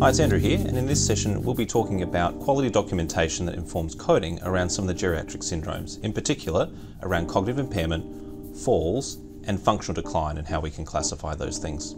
Hi, it's Andrew here, and in this session we'll be talking about quality documentation that informs coding around some of the geriatric syndromes, in particular around cognitive impairment, falls, and functional decline and how we can classify those things.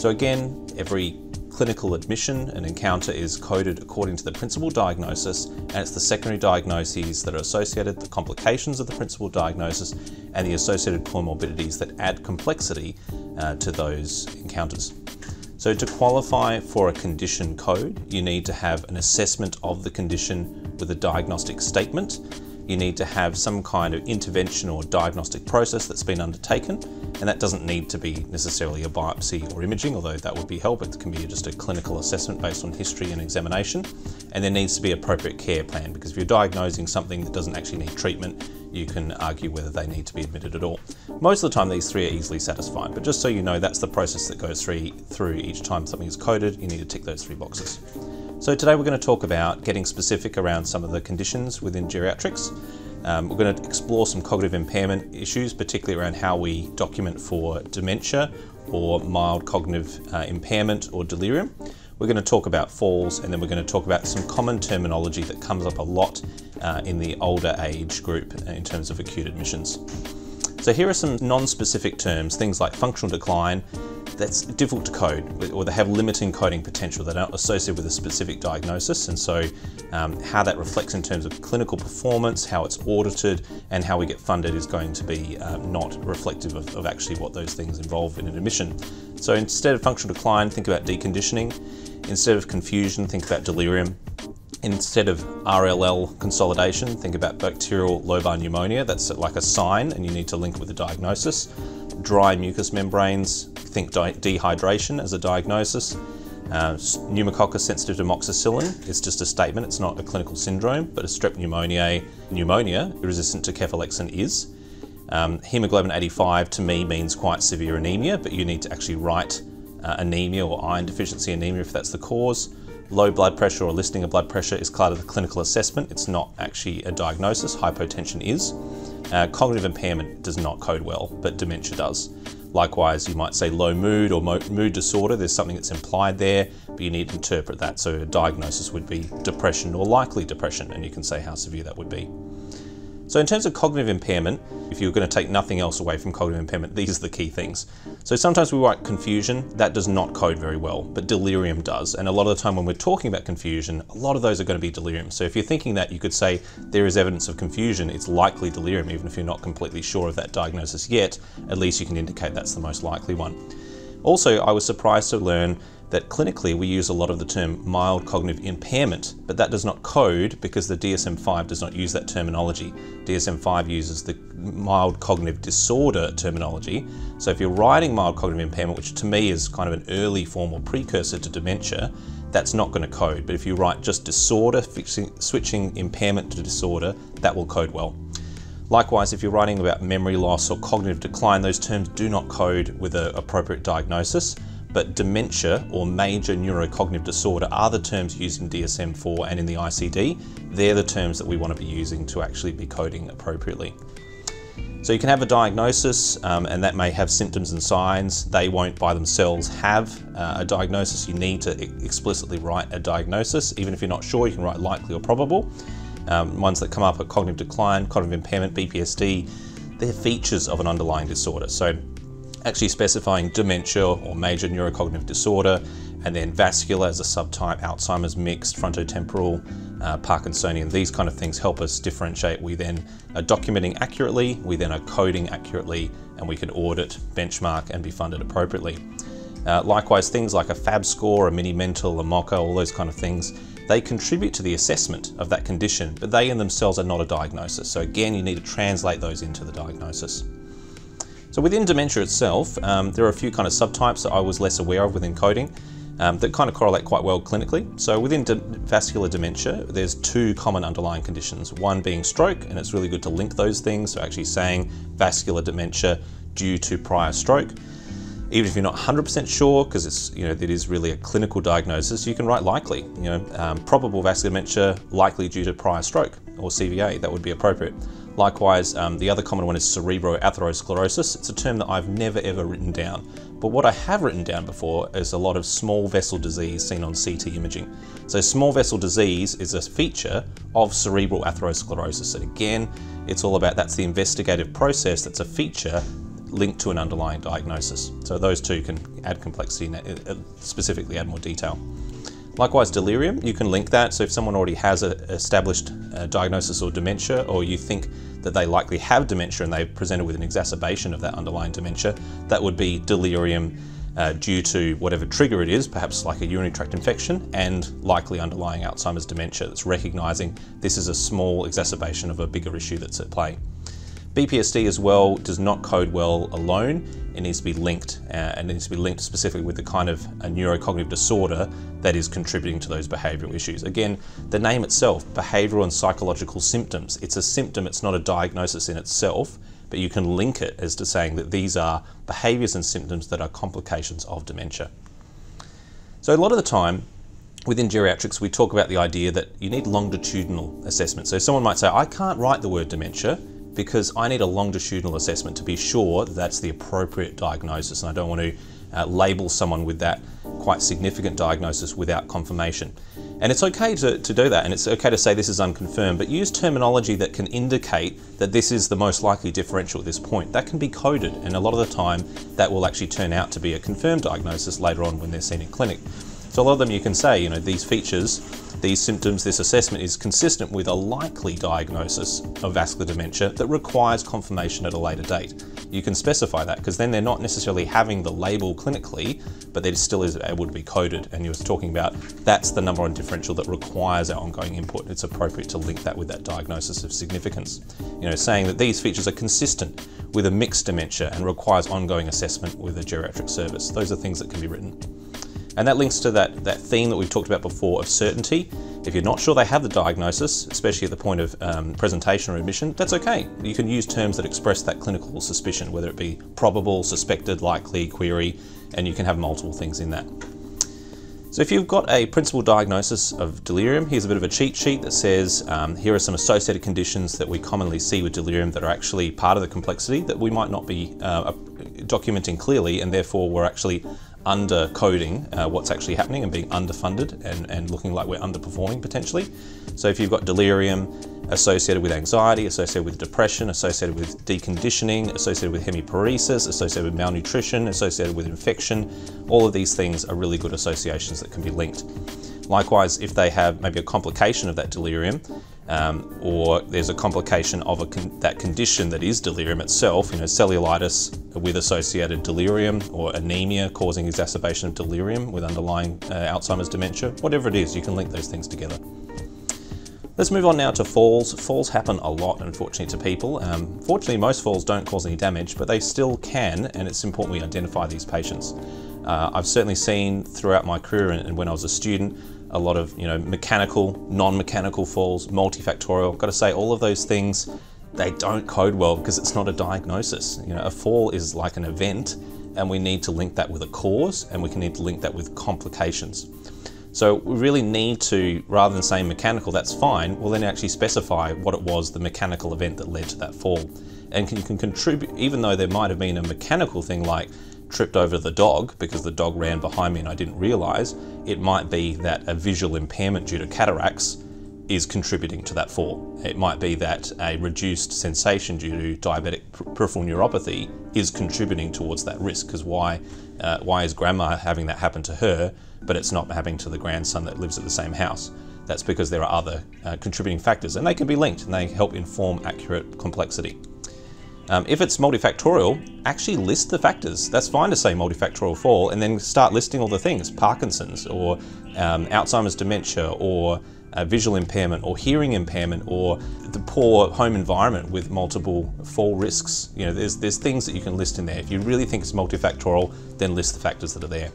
So again, every clinical admission and encounter is coded according to the principal diagnosis and it's the secondary diagnoses that are associated, the complications of the principal diagnosis and the associated comorbidities that add complexity uh, to those encounters. So to qualify for a condition code, you need to have an assessment of the condition with a diagnostic statement. You need to have some kind of intervention or diagnostic process that's been undertaken, and that doesn't need to be necessarily a biopsy or imaging, although that would be help. It can be just a clinical assessment based on history and examination. And there needs to be appropriate care plan because if you're diagnosing something that doesn't actually need treatment, you can argue whether they need to be admitted at all. Most of the time these three are easily satisfied, but just so you know, that's the process that goes through, through each time something is coded, you need to tick those three boxes. So today we're going to talk about getting specific around some of the conditions within geriatrics. Um, we're going to explore some cognitive impairment issues, particularly around how we document for dementia or mild cognitive uh, impairment or delirium. We're going to talk about falls and then we're going to talk about some common terminology that comes up a lot uh, in the older age group in terms of acute admissions. So here are some non-specific terms, things like functional decline, that's difficult to code or they have limiting coding potential. They're not associated with a specific diagnosis. And so um, how that reflects in terms of clinical performance, how it's audited and how we get funded is going to be um, not reflective of, of actually what those things involve in an admission. So instead of functional decline, think about deconditioning. Instead of confusion, think about delirium. Instead of RLL consolidation, think about bacterial lobar pneumonia. That's like a sign and you need to link it with a diagnosis. Dry mucous membranes, think dehydration as a diagnosis. Uh, pneumococcus sensitive to amoxicillin is just a statement, it's not a clinical syndrome, but a strep pneumoniae pneumonia resistant to cefalexin is. Um, hemoglobin 85 to me means quite severe anemia, but you need to actually write uh, anemia or iron deficiency anemia if that's the cause. Low blood pressure or listing of blood pressure is part of the clinical assessment. It's not actually a diagnosis. Hypotension is. Uh, cognitive impairment does not code well, but dementia does. Likewise, you might say low mood or mood disorder. There's something that's implied there, but you need to interpret that. So a diagnosis would be depression or likely depression, and you can say how severe that would be. So in terms of cognitive impairment, if you're going to take nothing else away from cognitive impairment, these are the key things. So sometimes we write confusion, that does not code very well, but delirium does. And a lot of the time when we're talking about confusion, a lot of those are going to be delirium. So if you're thinking that, you could say there is evidence of confusion, it's likely delirium, even if you're not completely sure of that diagnosis yet, at least you can indicate that's the most likely one. Also, I was surprised to learn that clinically we use a lot of the term mild cognitive impairment, but that does not code because the DSM-5 does not use that terminology. DSM-5 uses the mild cognitive disorder terminology. So if you're writing mild cognitive impairment, which to me is kind of an early form or precursor to dementia, that's not going to code. But if you write just disorder, fixing, switching impairment to disorder, that will code well. Likewise, if you're writing about memory loss or cognitive decline, those terms do not code with an appropriate diagnosis but dementia or major neurocognitive disorder are the terms used in DSM-4 and in the ICD. They're the terms that we want to be using to actually be coding appropriately. So you can have a diagnosis um, and that may have symptoms and signs. They won't by themselves have uh, a diagnosis. You need to explicitly write a diagnosis. Even if you're not sure, you can write likely or probable. Um, ones that come up are cognitive decline, cognitive impairment, BPSD. They're features of an underlying disorder. So actually specifying dementia or major neurocognitive disorder, and then vascular as a subtype, Alzheimer's mixed, frontotemporal, uh, Parkinsonian, these kind of things help us differentiate. We then are documenting accurately, we then are coding accurately, and we can audit, benchmark, and be funded appropriately. Uh, likewise, things like a FAB score, a Mini-Mental, a MoCA, all those kind of things, they contribute to the assessment of that condition, but they in themselves are not a diagnosis. So again, you need to translate those into the diagnosis. So within dementia itself, um, there are a few kind of subtypes that I was less aware of within coding um, that kind of correlate quite well clinically. So within de vascular dementia, there's two common underlying conditions, one being stroke, and it's really good to link those things, so actually saying vascular dementia due to prior stroke. Even if you're not 100% sure, because it's you know it is really a clinical diagnosis, you can write likely. You know, um, probable vascular dementia likely due to prior stroke or CVA. That would be appropriate. Likewise, um, the other common one is cerebroatherosclerosis. It's a term that I've never ever written down. But what I have written down before is a lot of small vessel disease seen on CT imaging. So small vessel disease is a feature of cerebral atherosclerosis. And again, it's all about that's the investigative process that's a feature linked to an underlying diagnosis. So those two can add complexity, uh, specifically add more detail. Likewise, delirium, you can link that. So if someone already has an established uh, diagnosis or dementia, or you think that they likely have dementia and they've presented with an exacerbation of that underlying dementia, that would be delirium uh, due to whatever trigger it is, perhaps like a urinary tract infection, and likely underlying Alzheimer's dementia that's recognizing this is a small exacerbation of a bigger issue that's at play. BPSD as well does not code well alone. It needs to be linked uh, and it needs to be linked specifically with the kind of a neurocognitive disorder that is contributing to those behavioural issues. Again, the name itself, behavioural and psychological symptoms, it's a symptom, it's not a diagnosis in itself, but you can link it as to saying that these are behaviours and symptoms that are complications of dementia. So a lot of the time, within geriatrics, we talk about the idea that you need longitudinal assessment. So someone might say, I can't write the word dementia because I need a longitudinal assessment to be sure that that's the appropriate diagnosis and I don't want to uh, label someone with that quite significant diagnosis without confirmation. And it's okay to, to do that and it's okay to say this is unconfirmed, but use terminology that can indicate that this is the most likely differential at this point. That can be coded and a lot of the time that will actually turn out to be a confirmed diagnosis later on when they're seen in clinic. So a lot of them you can say, you know, these features these symptoms, this assessment is consistent with a likely diagnosis of vascular dementia that requires confirmation at a later date. You can specify that because then they're not necessarily having the label clinically, but they still is able to be coded. And you were talking about that's the number one differential that requires our ongoing input. It's appropriate to link that with that diagnosis of significance. You know, saying that these features are consistent with a mixed dementia and requires ongoing assessment with a geriatric service. Those are things that can be written. And that links to that, that theme that we've talked about before of certainty. If you're not sure they have the diagnosis, especially at the point of um, presentation or admission, that's okay. You can use terms that express that clinical suspicion, whether it be probable, suspected, likely, query, and you can have multiple things in that. So if you've got a principal diagnosis of delirium, here's a bit of a cheat sheet that says um, here are some associated conditions that we commonly see with delirium that are actually part of the complexity that we might not be uh, documenting clearly and therefore we're actually under coding uh, what's actually happening and being underfunded and, and looking like we're underperforming potentially. So if you've got delirium associated with anxiety, associated with depression, associated with deconditioning, associated with hemiparesis, associated with malnutrition, associated with infection, all of these things are really good associations that can be linked. Likewise, if they have maybe a complication of that delirium, um, or there's a complication of a con that condition that is delirium itself, you know, cellulitis with associated delirium or anemia causing exacerbation of delirium with underlying uh, Alzheimer's dementia, whatever it is, you can link those things together. Let's move on now to falls. Falls happen a lot, unfortunately, to people. Um, fortunately, most falls don't cause any damage, but they still can, and it's important we identify these patients. Uh, I've certainly seen throughout my career and when I was a student, a lot of you know mechanical, non-mechanical falls, multifactorial. Got to say all of those things they don't code well because it's not a diagnosis. You know, a fall is like an event and we need to link that with a cause and we can need to link that with complications. So we really need to, rather than saying mechanical, that's fine, well then actually specify what it was, the mechanical event that led to that fall. And can, can contribute, even though there might have been a mechanical thing like tripped over the dog because the dog ran behind me and I didn't realize, it might be that a visual impairment due to cataracts is contributing to that fall. It might be that a reduced sensation due to diabetic peripheral neuropathy is contributing towards that risk because why, uh, why is grandma having that happen to her but it's not happening to the grandson that lives at the same house? That's because there are other uh, contributing factors and they can be linked and they help inform accurate complexity. Um, if it's multifactorial, actually list the factors. That's fine to say multifactorial fall and then start listing all the things, Parkinson's or um, Alzheimer's dementia or uh, visual impairment or hearing impairment or the poor home environment with multiple fall risks. You know, there's, there's things that you can list in there. If you really think it's multifactorial, then list the factors that are there.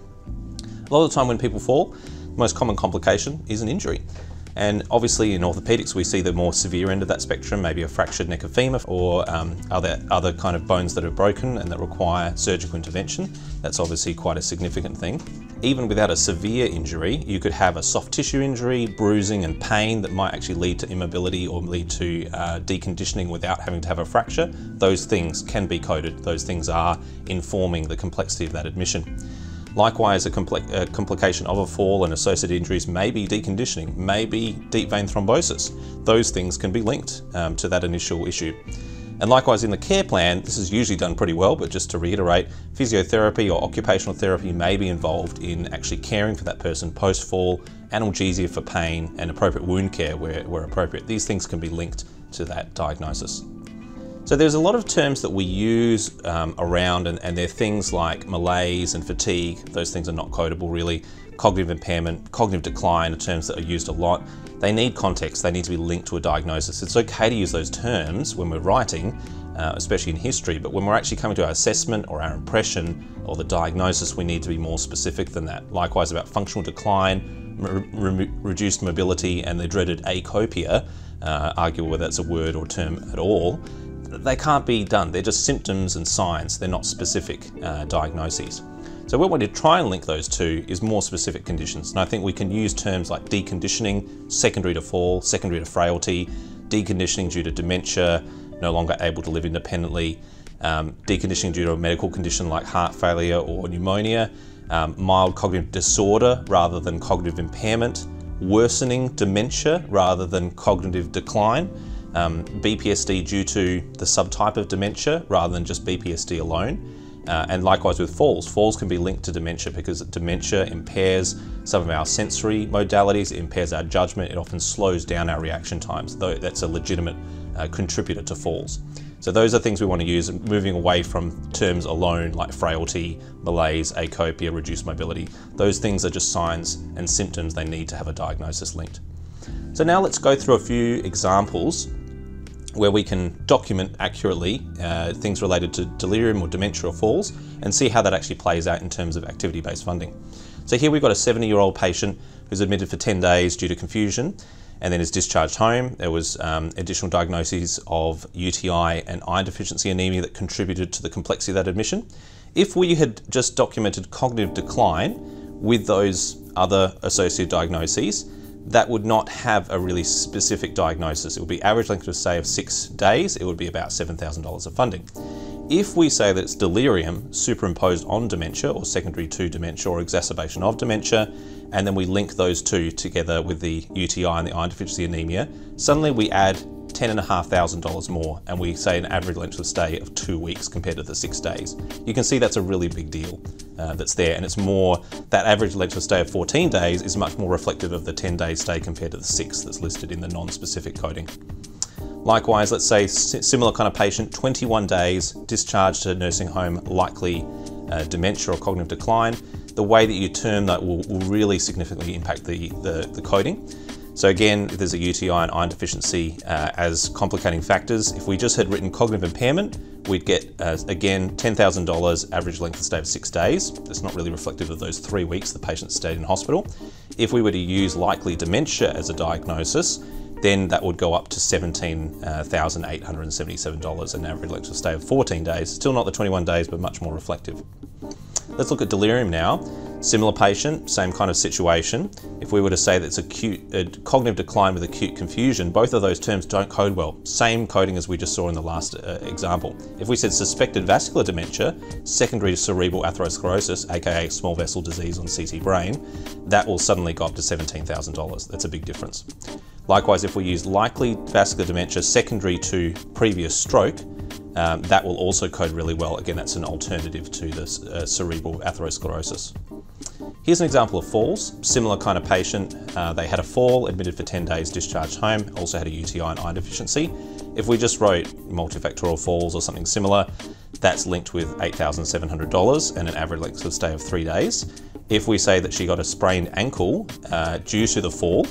A lot of the time when people fall, the most common complication is an injury. And obviously in orthopedics, we see the more severe end of that spectrum, maybe a fractured neck of femur or um, other, other kind of bones that are broken and that require surgical intervention. That's obviously quite a significant thing. Even without a severe injury, you could have a soft tissue injury, bruising and pain that might actually lead to immobility or lead to uh, deconditioning without having to have a fracture. Those things can be coded. Those things are informing the complexity of that admission. Likewise, a, compl a, complication of a fall and associated injuries may be deconditioning, may be deep vein thrombosis. Those things can be linked um, to that initial issue. And likewise in the care plan, this is usually done pretty well, but just to reiterate, physiotherapy or occupational therapy may be involved in actually caring for that person post-fall, analgesia for pain, and appropriate wound care where, where appropriate. These things can be linked to that diagnosis. So there's a lot of terms that we use um, around and, and they're things like malaise and fatigue. Those things are not codable really. Cognitive impairment, cognitive decline are terms that are used a lot. They need context, they need to be linked to a diagnosis. It's okay to use those terms when we're writing, uh, especially in history, but when we're actually coming to our assessment or our impression or the diagnosis, we need to be more specific than that. Likewise about functional decline, re reduced mobility and the dreaded acopia, uh, arguable whether that's a word or term at all, they can't be done. They're just symptoms and signs. They're not specific uh, diagnoses. So what we're going to try and link those to is more specific conditions. And I think we can use terms like deconditioning, secondary to fall, secondary to frailty, deconditioning due to dementia, no longer able to live independently, um, deconditioning due to a medical condition like heart failure or pneumonia, um, mild cognitive disorder rather than cognitive impairment, worsening dementia rather than cognitive decline, um, BPSD due to the subtype of dementia rather than just BPSD alone. Uh, and likewise with falls. Falls can be linked to dementia because dementia impairs some of our sensory modalities, it impairs our judgment, it often slows down our reaction times, though that's a legitimate uh, contributor to falls. So those are things we want to use, moving away from terms alone like frailty, malaise, acopia, reduced mobility. Those things are just signs and symptoms they need to have a diagnosis linked. So now let's go through a few examples where we can document accurately uh, things related to delirium or dementia or falls and see how that actually plays out in terms of activity-based funding. So here we've got a 70-year-old patient who's admitted for 10 days due to confusion and then is discharged home. There was um, additional diagnoses of UTI and iron deficiency anemia that contributed to the complexity of that admission. If we had just documented cognitive decline with those other associated diagnoses, that would not have a really specific diagnosis. It would be average length of stay of six days. It would be about $7,000 of funding. If we say that it's delirium superimposed on dementia or secondary to dementia or exacerbation of dementia, and then we link those two together with the UTI and the iron deficiency anemia, suddenly we add $10,500 more and we say an average length of stay of two weeks compared to the six days. You can see that's a really big deal uh, that's there and it's more, that average length of stay of 14 days is much more reflective of the 10 day stay compared to the six that's listed in the non-specific coding. Likewise, let's say similar kind of patient, 21 days, discharged to a nursing home, likely uh, dementia or cognitive decline. The way that you term that will, will really significantly impact the, the, the coding. So again, there's a UTI and iron deficiency uh, as complicating factors. If we just had written cognitive impairment, we'd get, uh, again, $10,000 average length of stay of six days. That's not really reflective of those three weeks the patient stayed in hospital. If we were to use likely dementia as a diagnosis, then that would go up to $17,877, an average length of stay of 14 days. Still not the 21 days, but much more reflective. Let's look at delirium now. Similar patient, same kind of situation. If we were to say that it's acute a cognitive decline with acute confusion, both of those terms don't code well. Same coding as we just saw in the last uh, example. If we said suspected vascular dementia, secondary to cerebral atherosclerosis, aka small vessel disease on CT brain, that will suddenly go up to $17,000. That's a big difference. Likewise, if we use likely vascular dementia secondary to previous stroke, um, that will also code really well. Again, that's an alternative to the uh, cerebral atherosclerosis. Here's an example of falls. Similar kind of patient. Uh, they had a fall, admitted for 10 days, discharged home, also had a UTI and iron deficiency. If we just wrote multifactorial falls or something similar, that's linked with $8,700 and an average length of stay of three days. If we say that she got a sprained ankle uh, due to the fall,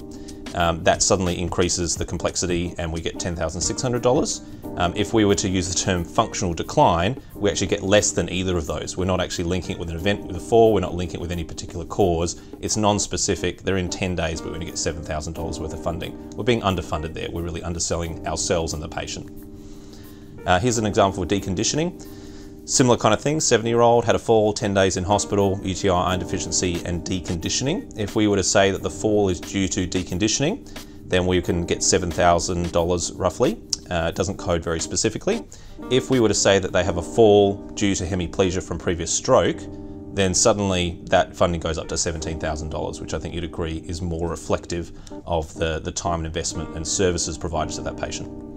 um, that suddenly increases the complexity and we get $10,600. Um, if we were to use the term functional decline, we actually get less than either of those. We're not actually linking it with an event with a fall, we're not linking it with any particular cause. It's non-specific, they're in 10 days, but we're only get $7,000 worth of funding. We're being underfunded there, we're really underselling ourselves and the patient. Uh, here's an example of deconditioning. Similar kind of thing, 70 year old had a fall, 10 days in hospital, UTI, iron deficiency, and deconditioning. If we were to say that the fall is due to deconditioning, then we can get $7,000 roughly. Uh, it doesn't code very specifically. If we were to say that they have a fall due to hemiplegia from previous stroke, then suddenly that funding goes up to $17,000, which I think you'd agree is more reflective of the, the time and investment and services provided to that patient.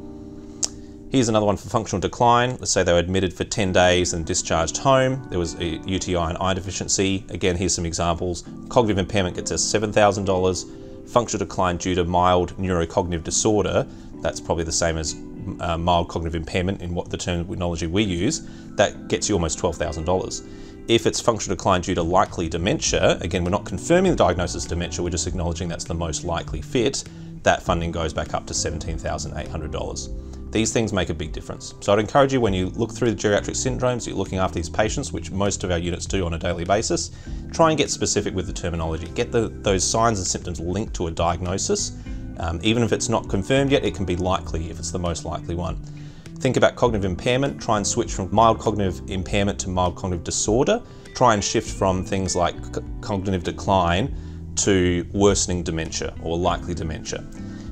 Here's another one for functional decline. Let's say they were admitted for 10 days and discharged home. There was a UTI and iron deficiency. Again, here's some examples. Cognitive impairment gets us $7,000. Functional decline due to mild neurocognitive disorder, that's probably the same as uh, mild cognitive impairment in what the terminology we use, that gets you almost $12,000. If it's functional decline due to likely dementia, again, we're not confirming the diagnosis of dementia, we're just acknowledging that's the most likely fit, that funding goes back up to $17,800. These things make a big difference. So I'd encourage you when you look through the geriatric syndromes, you're looking after these patients, which most of our units do on a daily basis, try and get specific with the terminology. Get the, those signs and symptoms linked to a diagnosis. Um, even if it's not confirmed yet, it can be likely if it's the most likely one. Think about cognitive impairment, try and switch from mild cognitive impairment to mild cognitive disorder. Try and shift from things like cognitive decline to worsening dementia or likely dementia.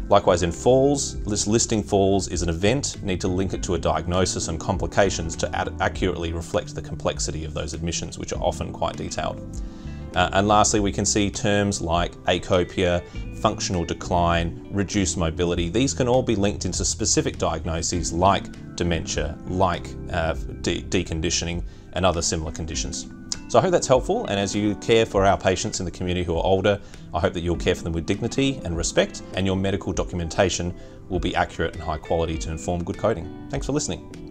Likewise in falls, this listing falls is an event, need to link it to a diagnosis and complications to accurately reflect the complexity of those admissions, which are often quite detailed. Uh, and lastly, we can see terms like acopia, functional decline, reduced mobility. These can all be linked into specific diagnoses like dementia, like uh, de deconditioning, and other similar conditions. So I hope that's helpful, and as you care for our patients in the community who are older, I hope that you'll care for them with dignity and respect, and your medical documentation will be accurate and high quality to inform good coding. Thanks for listening.